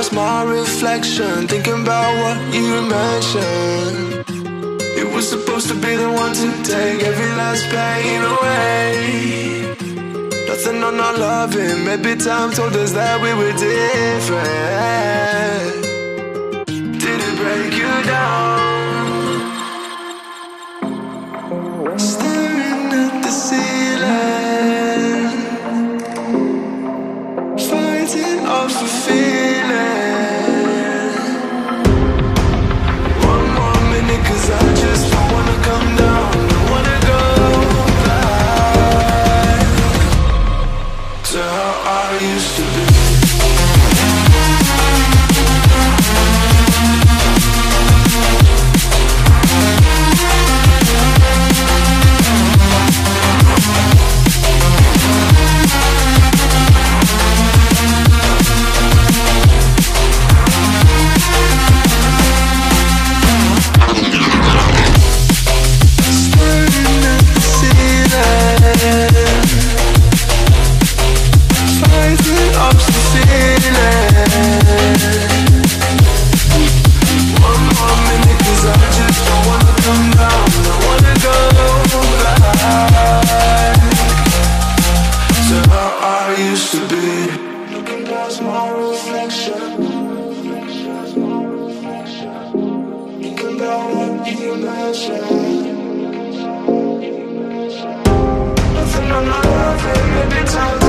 lost my reflection, thinking about what you mentioned. It was supposed to be the one to take every last pain away. Nothing on our loving, maybe time told us that we were different. I used to be. Looking past my reflection. Thinking about what you mentioned. Nothing on my love, maybe time